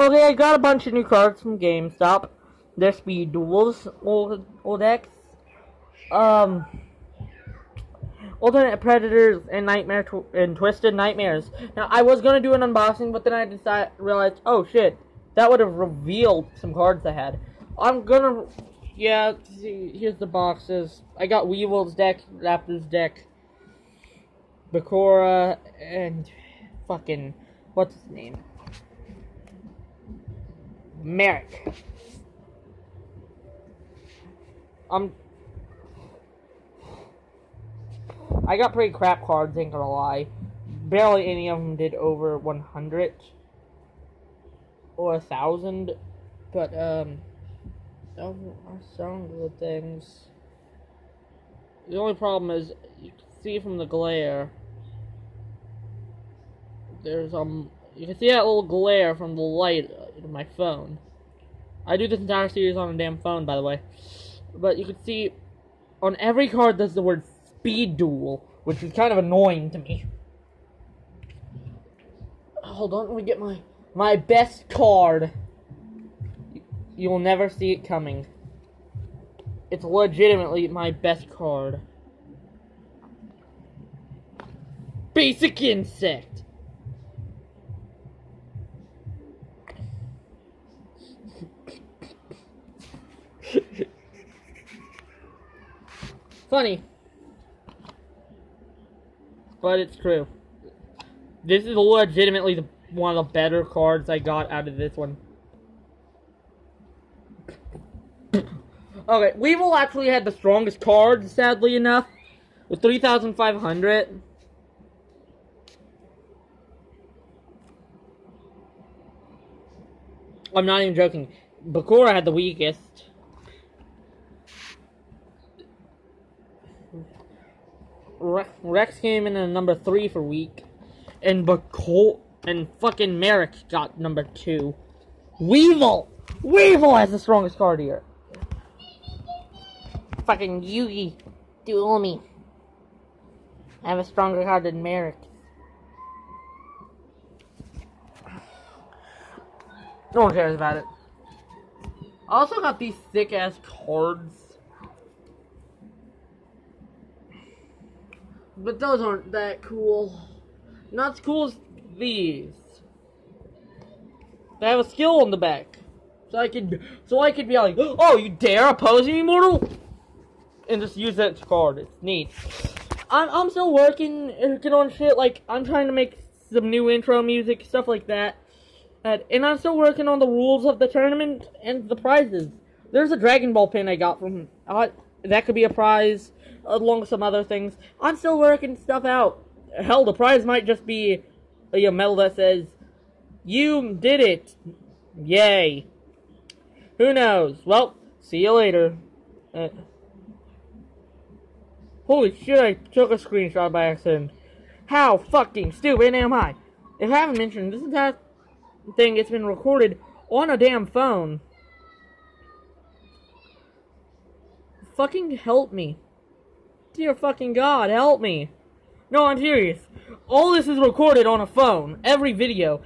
Okay, I got a bunch of new cards from GameStop. They're speed duels, old old X. Um Ultimate Predators and Nightmare tw- and Twisted Nightmares. Now I was gonna do an unboxing, but then I decided realized, oh shit, that would have revealed some cards I had. I'm gonna, yeah. See, here's the boxes. I got Weevil's deck, Raptor's deck, Bakura, and fucking what's his name? Marik. Um, I got pretty crap cards, ain't gonna lie. Barely any of them did over 100 or a 1,000, but, um, some are some good things. The only problem is, you can see from the glare, there's, um, you can see that little glare from the light in my phone. I do this entire series on a damn phone, by the way. But you can see on every card there's the word speed duel, which is kind of annoying to me. Hold on, let me get my my best card. You'll never see it coming. It's legitimately my best card. Basic insect. Funny. But it's true. This is legitimately the, one of the better cards I got out of this one. okay, Weevil actually had the strongest card, sadly enough, with 3,500. I'm not even joking. Bakura had the weakest. Rex came in at number three for week, and Bakura and fucking Marik got number two. Weevil, Weevil has the strongest card here. Fucking Yugi, duel me. I have a stronger card than Marik. No one cares about it. I also got these thick ass cards But those aren't that cool. Not as cool as these. They have a skill on the back. So I could so I could be like, oh you dare oppose me, mortal? And just use that card. It's neat. I'm I'm still working working on shit, like I'm trying to make some new intro music, stuff like that. And, and I'm still working on the rules of the tournament and the prizes. There's a Dragon Ball pin I got from uh, that could be a prize along with some other things. I'm still working stuff out. Hell, the prize might just be a medal that says, You did it! Yay! Who knows? Well, see you later. Uh, holy shit, I took a screenshot by accident. How fucking stupid am I? If I haven't mentioned, this entire thing, it's been recorded on a damn phone. Fucking help me. Dear fucking God, help me. No, I'm serious. All this is recorded on a phone. Every video.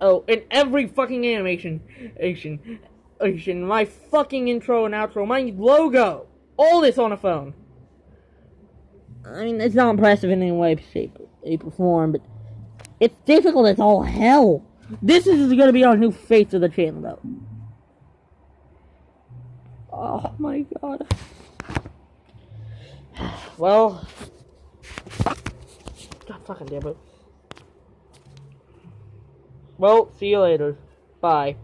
Oh, and every fucking animation. Asian. Asian. My fucking intro and outro. My logo. All this on a phone. I mean, it's not impressive in any way, shape, shape, or form, but it's difficult as all hell. This is gonna be our new face of the channel, though. Oh my god. Well, God fucking damn it. Well, see you later. Bye.